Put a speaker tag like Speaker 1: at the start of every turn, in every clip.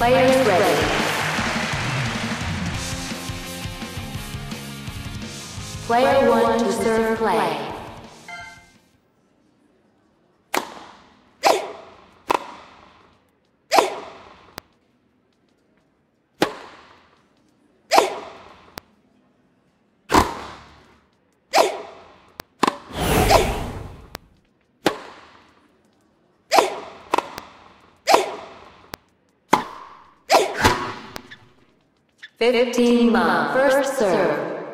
Speaker 1: Players ready. Player one to serve play. Fifteen love. First serve.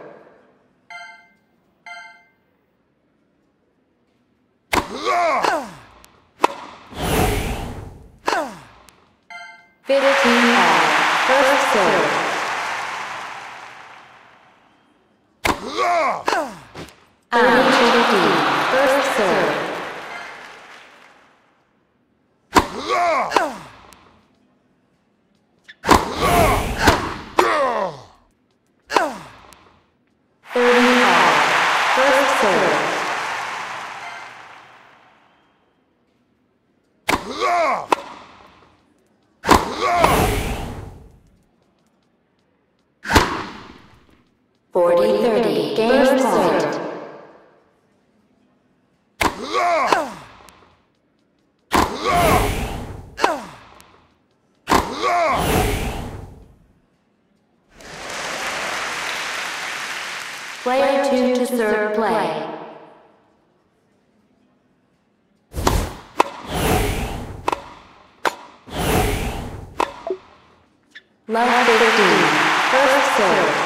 Speaker 1: Fifteen serve. Serve. 40-30, game point. Player 2 to serve play. Love 15, first serve.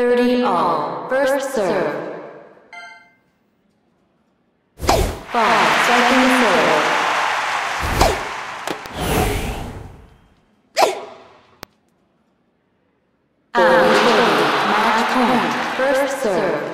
Speaker 1: Thirty all. First serve. Five. Second serve. Thirty. Match. First serve.